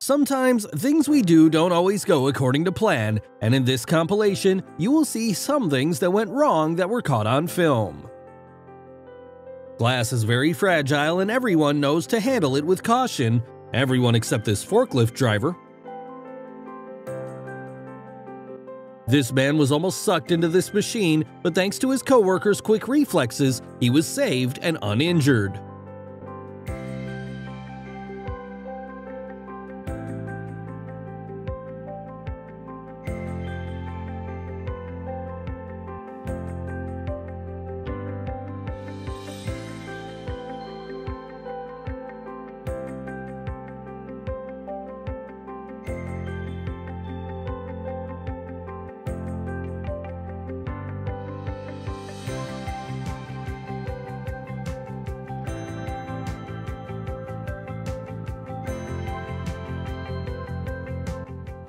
Sometimes things we do don't always go according to plan, and in this compilation, you will see some things that went wrong that were caught on film. Glass is very fragile and everyone knows to handle it with caution, everyone except this forklift driver. This man was almost sucked into this machine, but thanks to his coworkers' quick reflexes, he was saved and uninjured.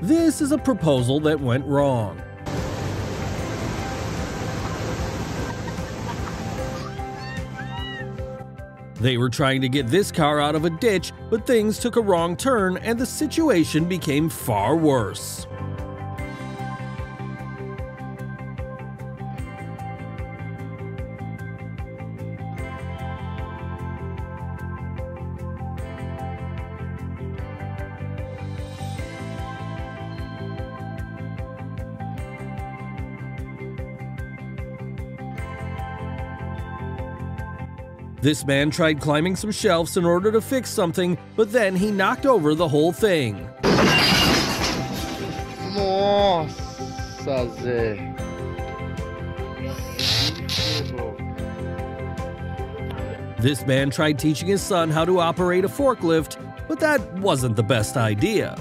This is a proposal that went wrong. They were trying to get this car out of a ditch, but things took a wrong turn and the situation became far worse. This man tried climbing some shelves in order to fix something, but then he knocked over the whole thing. Nossa, Zé. This man tried teaching his son how to operate a forklift, but that wasn't the best idea.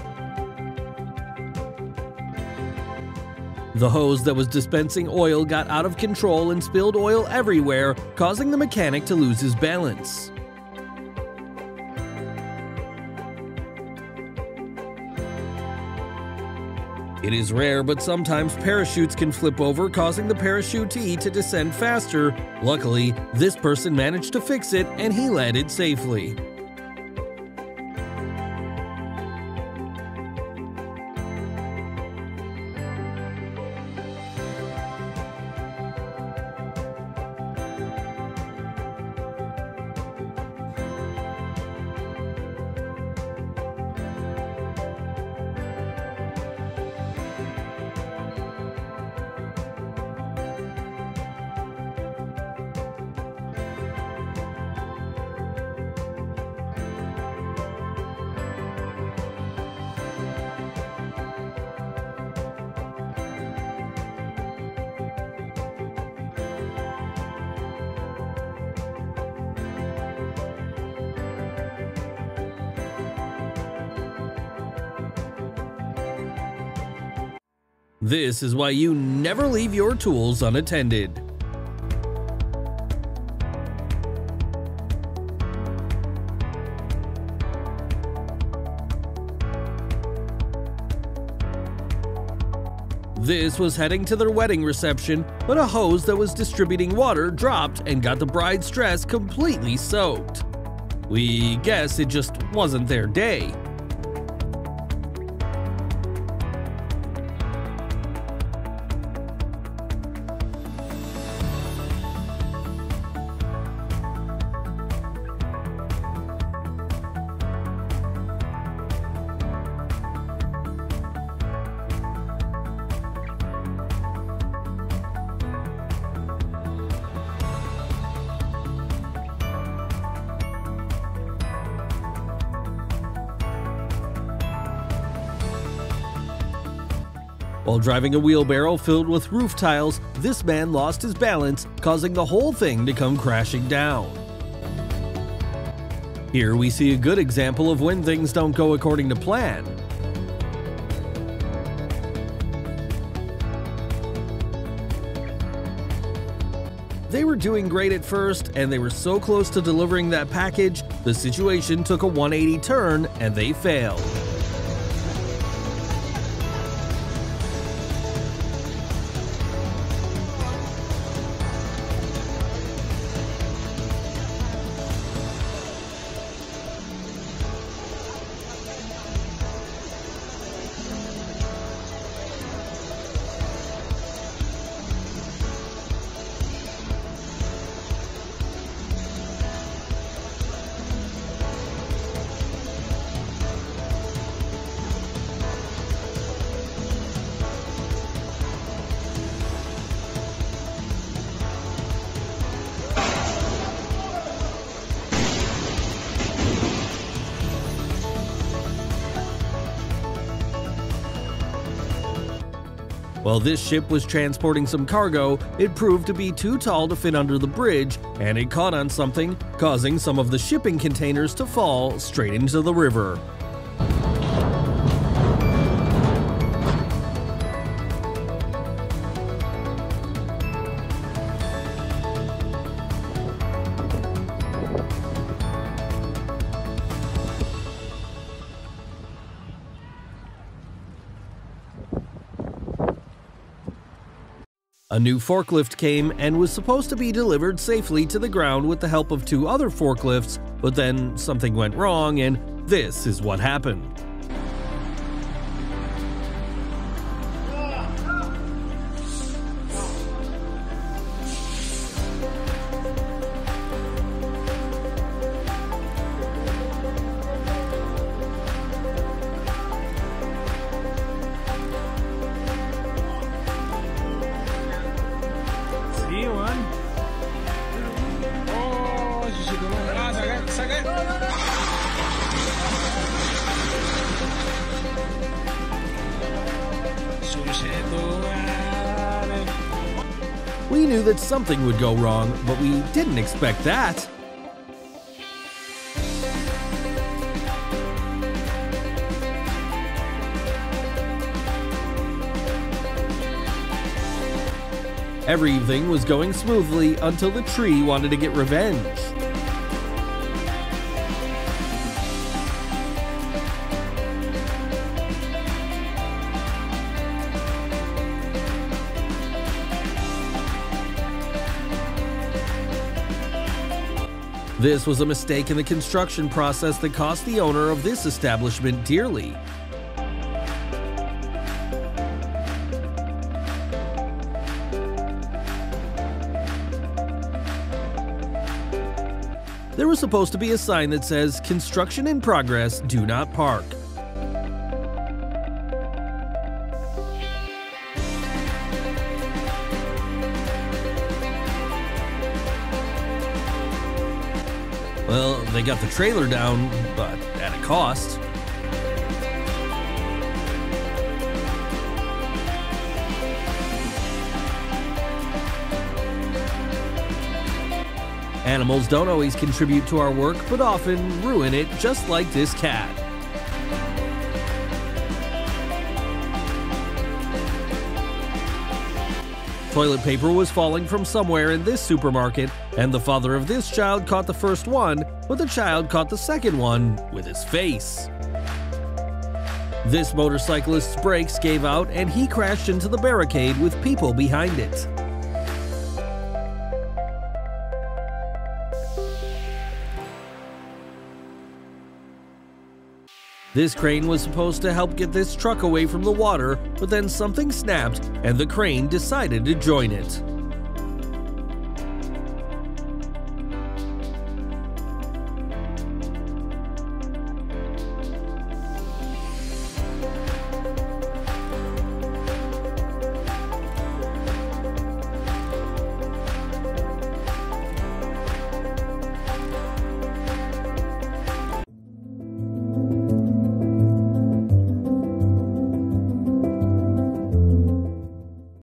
The hose that was dispensing oil got out of control and spilled oil everywhere, causing the mechanic to lose his balance. It is rare, but sometimes parachutes can flip over, causing the parachutee to descend faster. Luckily, this person managed to fix it and he landed safely. This is why you never leave your tools unattended. This was heading to their wedding reception, but a hose that was distributing water dropped and got the bride's dress completely soaked. We guess it just wasn't their day. While driving a wheelbarrow filled with roof tiles, this man lost his balance, causing the whole thing to come crashing down. Here we see a good example of when things don't go according to plan. They were doing great at first, and they were so close to delivering that package, the situation took a 180 turn and they failed. While this ship was transporting some cargo, it proved to be too tall to fit under the bridge, and it caught on something, causing some of the shipping containers to fall straight into the river. A new forklift came and was supposed to be delivered safely to the ground with the help of two other forklifts, but then something went wrong and this is what happened. Knew that something would go wrong, but we didn't expect that. Everything was going smoothly until the tree wanted to get revenge. This was a mistake in the construction process that cost the owner of this establishment dearly. There was supposed to be a sign that says, Construction in progress, do not park. Well, they got the trailer down, but at a cost. Animals don't always contribute to our work, but often ruin it, just like this cat. Toilet paper was falling from somewhere in this supermarket, and the father of this child caught the first one, but the child caught the second one with his face. This motorcyclist's brakes gave out and he crashed into the barricade with people behind it. This crane was supposed to help get this truck away from the water, but then something snapped and the crane decided to join it.